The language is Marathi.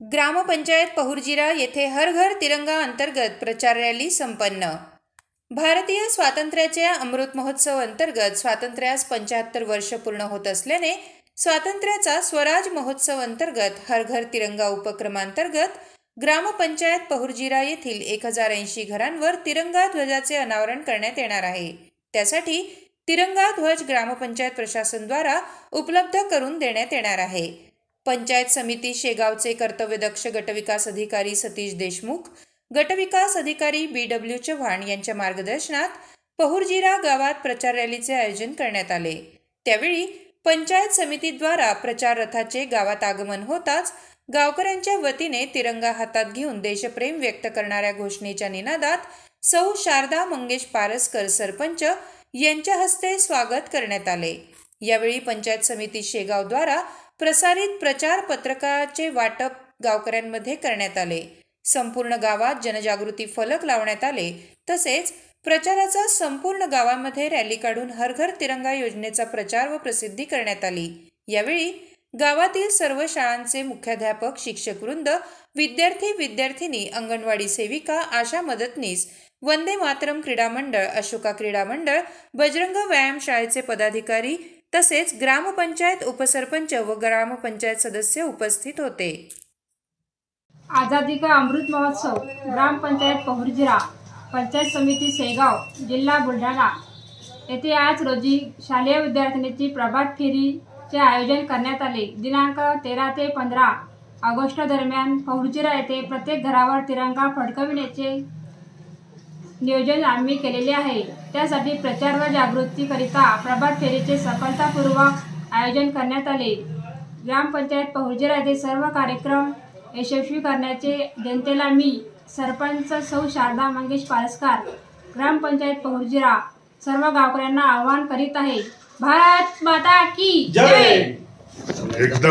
ग्रामपंचायत पहुरजिरा येथे हर घर तिरंगा अंतर्गत प्रचार रॅली संपन्न. भारतीय स्वातंत्र्याच्या अमृत महोत्सव अंतर्गत स्वातंत्र्यास पंच्याहत्तर वर्ष पूर्ण होत असल्याने स्वातंत्र्याचा स्वराज महोत्सव अंतर्गत हर घर तिरंगा उपक्रमांतर्गत ग्रामपंचायत पहुरजिरा येथील एक हजार ऐंशी घरांवर तिरंगा ध्वजाचे अनावरण करण्यात येणार आहे. त्यासाठी तिरंगा ध्वज ग्रामपंचायत प्रशासनद्वारा उपलब्ध करून देण्यात येणार आहे. पंचायत समिती शेगावचे कर्तव्यदक्ष गटविकास अधिकारी सतीश देशमुख गटविकास अधिकारी बी डब्ल्यू चव्हाण यांच्या मार्गदर्शनात पहुरजिरा गावात प्रचार रॅलीचे आयोजन करण्यात आले. त्यावेळी पंचायत समितीद्वारा प्रचार रथाचे गावात आगमन होताच गावकऱ्यांच्या वतीने तिरंगा हातात घेऊन देशप्रेम व्यक्त करणाऱ्या घोषणेच्या निनादात सौ शारदा मंगेश पारसकर सरपंच यांच्या हस्ते स्वागत करण्यात आले. यावेळी पंचायत समिती शेगावद्वारा प्रसारित प्रचार पत्रकाचे वाटप गावकऱ्यांमध्ये करण्यात आले. संपूर्ण गावात जनजागृती फलक लावण्यात आले. तसेच प्रचाराचा संपूर्ण गावामध्ये रॅली काढून हर घर तिरंगा योजनेचा प्रचार व प्रसिद्धी करण्यात आली. यावेळी गावातील सर्व शाळांचे मुख्याध्यापक शिक्षक वृंद विद्यार्थी विद्यार्थिनी अंगणवाडी सेविका आशा मदतनीस वंदे मातरम क्रीडा मंडळ अशोका क्रीडा मंडळ बजरंग व्यायाम शाळेचे पदाधिकारी तसेच ग्रामपंचायत उपसरपंच व ग्रामपंचायत सदस्य उपस्थित होते. आझादी का अमृत महोत्सव ग्रामपंचायत पहुर्जिरा पंचायत समिती शेगाव जिल्हा बुलढाणा. येथे आज रोजी शालेय विद्यार्थिनीची प्रभात फेरीचे आयोजन करण्यात आले. दिनांक तेरा ते पंधरा ऑगस्ट दरम्यान पहुर्जिरा येथे प्रत्येक घरावर तिरंगा फडकविण्याचे नियोजन आम्ही केलेले आहे. त्यासाठी प्रचार व जागृतीकरिता प्रभात फेरीचे सफलतापूर्वक आयोजन करण्यात आले. ग्रामपंचायत पहुर्जिरा येथे सर्व कार्यक्रम यशस्वी करण्याचे जनतेला मी सरपंच सौ शारदा मंगेश पारसकर ग्रामपंचायत पहुर्जिरा सर्व गावकऱ्यांना आवाहन करीत आहे. भारत माता की जय! एकदम